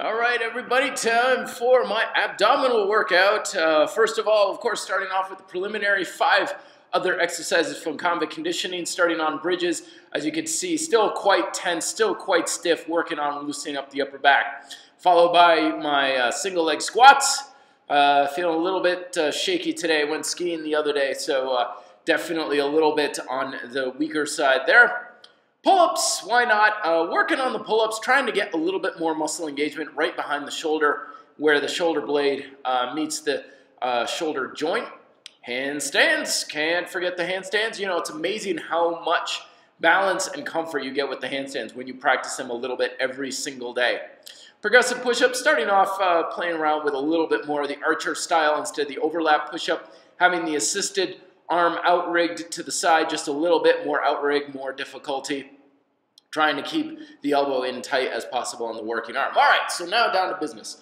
All right, everybody, time for my abdominal workout. Uh, first of all, of course, starting off with the preliminary five other exercises from combat conditioning, starting on bridges. As you can see, still quite tense, still quite stiff, working on loosening up the upper back. Followed by my uh, single leg squats. Uh, feeling a little bit uh, shaky today. Went skiing the other day, so uh, definitely a little bit on the weaker side there. Pull-ups, why not? Uh, working on the pull-ups, trying to get a little bit more muscle engagement right behind the shoulder where the shoulder blade uh, meets the uh, shoulder joint. Handstands, can't forget the handstands. You know, it's amazing how much balance and comfort you get with the handstands when you practice them a little bit every single day. Progressive push-ups, starting off uh, playing around with a little bit more of the archer style instead of the overlap push-up, having the assisted arm outrigged to the side, just a little bit more outrigged, more difficulty. Trying to keep the elbow in tight as possible on the working arm. All right, so now down to business.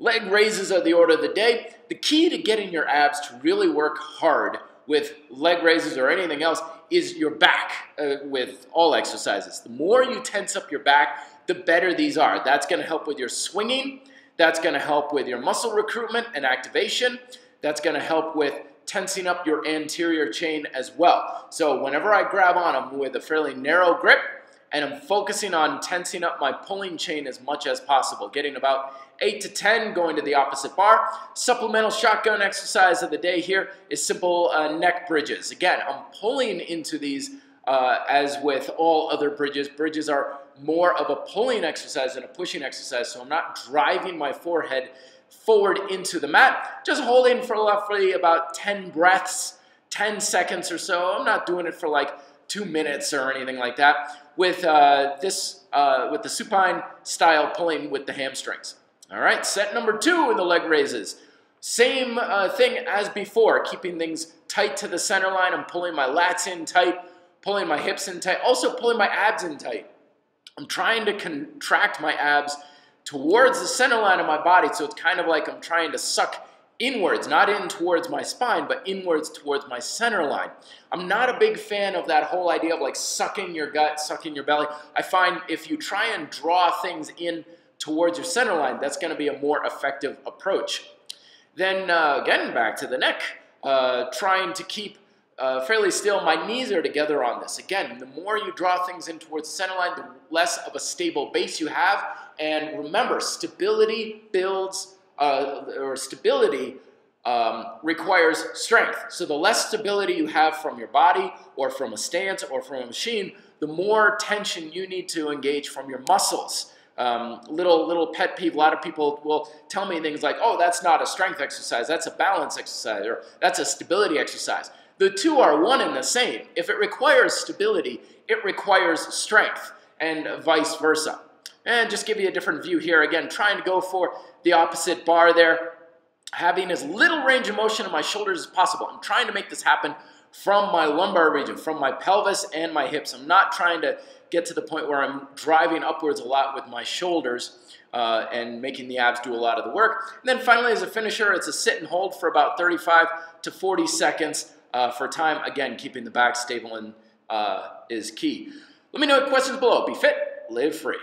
Leg raises are the order of the day. The key to getting your abs to really work hard with leg raises or anything else is your back uh, with all exercises. The more you tense up your back, the better these are. That's going to help with your swinging. That's going to help with your muscle recruitment and activation. That's going to help with tensing up your anterior chain as well. So whenever I grab on I'm with a fairly narrow grip, and I'm focusing on tensing up my pulling chain as much as possible, getting about 8 to 10 going to the opposite bar. Supplemental shotgun exercise of the day here is simple uh, neck bridges. Again, I'm pulling into these uh, as with all other bridges. Bridges are more of a pulling exercise than a pushing exercise, so I'm not driving my forehead forward into the mat, just holding for roughly about 10 breaths, 10 seconds or so. I'm not doing it for like two minutes or anything like that with uh, this, uh, with the supine style pulling with the hamstrings. All right, set number two in the leg raises. Same uh, thing as before, keeping things tight to the center line. I'm pulling my lats in tight, pulling my hips in tight, also pulling my abs in tight. I'm trying to contract my abs towards the center line of my body. So it's kind of like I'm trying to suck inwards, not in towards my spine, but inwards towards my center line. I'm not a big fan of that whole idea of like sucking your gut, sucking your belly. I find if you try and draw things in towards your center line, that's going to be a more effective approach. Then uh, again, back to the neck, uh, trying to keep uh, fairly still. My knees are together on this. Again, the more you draw things in towards the center line, the less of a stable base you have. And remember, stability builds, uh, or stability um, requires strength. So the less stability you have from your body, or from a stance, or from a machine, the more tension you need to engage from your muscles. Um, little little pet peeve. A lot of people will tell me things like, "Oh, that's not a strength exercise. That's a balance exercise, or that's a stability exercise." The two are one and the same. If it requires stability, it requires strength, and vice versa. And just give you a different view here. Again, trying to go for the opposite bar there, having as little range of motion in my shoulders as possible. I'm trying to make this happen from my lumbar region, from my pelvis and my hips. I'm not trying to get to the point where I'm driving upwards a lot with my shoulders uh, and making the abs do a lot of the work. And then finally, as a finisher, it's a sit and hold for about 35 to 40 seconds uh, for time. Again, keeping the back stable and, uh, is key. Let me know questions below. Be fit, live free.